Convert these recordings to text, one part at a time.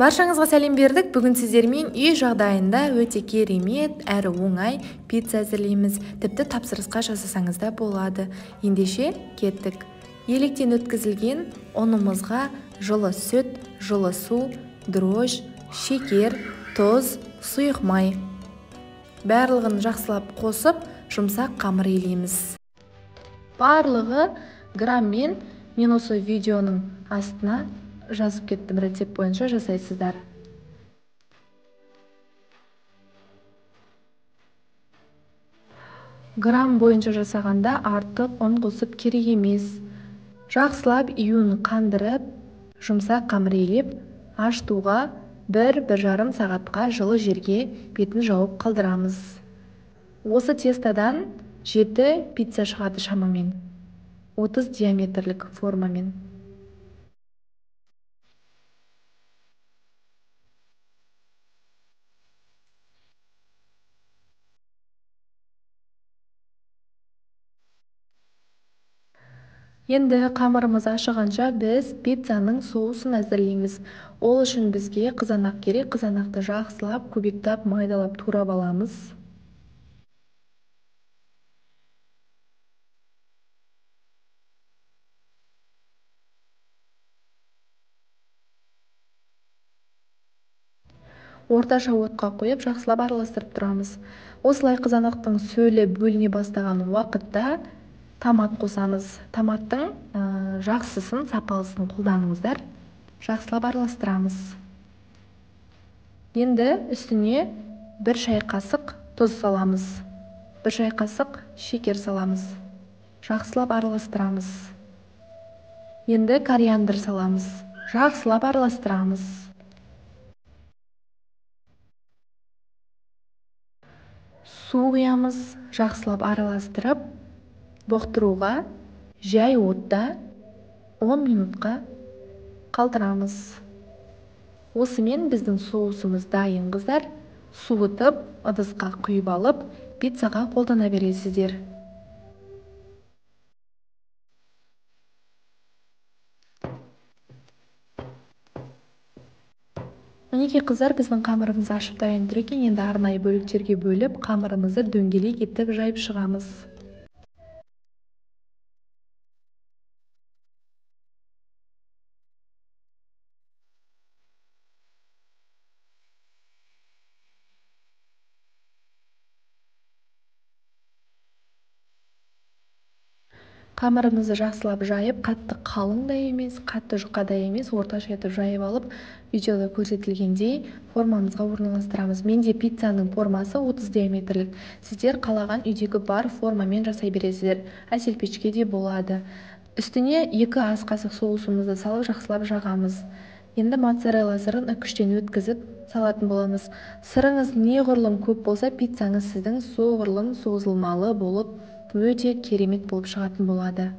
баршаңызға сәлем бердік. Бүгін сіздермен үй жағдайында өте керемет әрі оңай пицца әзірлейміз. Тіпті тапсырысқа жасасаңыз да болады. Ендеше кеттік. Електен өткізілген ұнымызға жылы сүт жылы су дрожь шекер тұз сұйық май. Барлығын жақсылап қосып жұмсақ қамыр илейміз. Барлығы граммен мен осы видеоның астына жазып кеттім рецепт бойынша жасайсыздар. Грамм бойынша жасағанда артық ұн қосып керек емес. Жақсылап июін қандырып жұмсақ қамыр илеп ашытуға бір бір жарым сағатқа жылы жерге бетін жауып қалдырамыз. Осы тестадан жеті пицца шығады шамамен. отыз диаметрлік формамен. Енді қамырымыз ашығанша біз пиццаның соусын әзірлейміз. Ол үшін бізге қызанақ керек қызанақты жақсылап көбіктап майдалап турап аламыз. Орташа отқа қойып жақсылап араластырып тұрамыз. Осылай қызанақтың сөлі бөліне бастаған уақытта томат қосамыз томаттың ә, жақсысын сапалысын қолданыңыздар. Жақсылап араластырамыз. Енді үстіне бір шай қасық тұз саламыз. Бір шай қасық шекер саламыз. Жақсылап араластырамыз. Енді кориандр саламыз. Жақсылап араластырамыз. Су құямыз. Жақсылап араластырып бұқтыруға жай отта 10 минутқа қалдырамыз. Осымен біздің соусымыз дайын қыздар. Суытып ыдысқа құйып алып пиццаға қолдана бересіздер. Мінекей қыздар біздің қамырымыз ашып дайын тұр екен. Енді арнайы бөліктерге бөліп қамырымызды дөңгелек етіп жайып шығамыз. Қамырымызды жақсылап жайып қатты қалың да емес қатты жұқа да емес орташа етіп жайып алып видеода көрсетілгендей формамызға орналастырамыз. Менде пиццаның формасы 30 диаметрлік. Сіздер қалаған үйдегі бар формамен жасай бересіздер. Әселпешке де болады. Үстіне екі ас қасық соусымызды салып жақсылап жағамыз. Енді моцарелла сырын үкіштен өткізіп салатын боламыз. Сырыңыз неғұрлым көп болса пиццаңыз сіздің соғұрлым созылмалы болып өте керемет болып шығатын болады.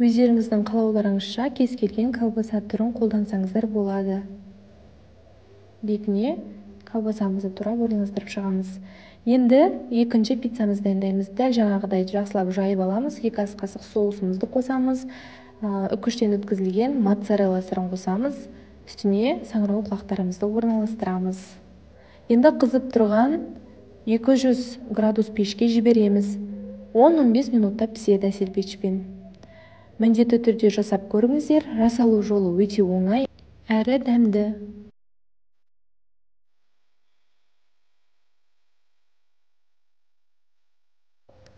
Өздеріңіздің қалауларыңызша кез келген колбаса түрін қолдансаңыздар болады. Бетіне колбасамызды турап орналастырып шығамыз. Енді екінші пиццамызды дайындаймыз. Дәл жаңағыдай жақсылап жайып аламыз. Екі ас қасық соусымызды қосамыз. Үкіштен өткізілген моцарелла сырын қосамыз. Үстіне саңырауқұлақтарымызды құлақтарымызды орналастырамыз. Енді қызып тұрған 200 градус пешке жібереміз. 10-15 минутта піседі әсел пешпен міндетті түрде жасап көріңіздер жасалу жолы өте оңай әрі дәмді.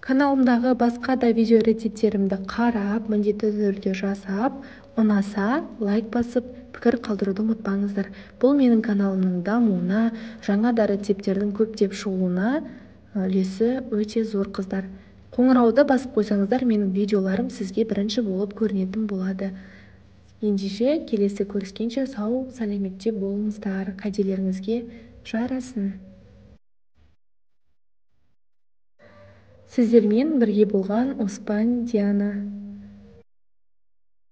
Каналымдағы басқа да видео рецепттерімді қарап міндетті түрде жасап ұнаса лайк басып пікір қалдыруды ұмытпаңыздар. Бұл менің каналымның дамуына жаңа да рецепттердің көптеп шығуына үлесі өте зор қыздар. Қоңырауды басып қойсаңыздар менің видеоларым сізге бірінші болып көрінетін болады. Ендеше келесі көріскенше сау сәлеметте болыңыздар. Кәделеріңізге жарасын. Сіздермен бірге болған оспан диана.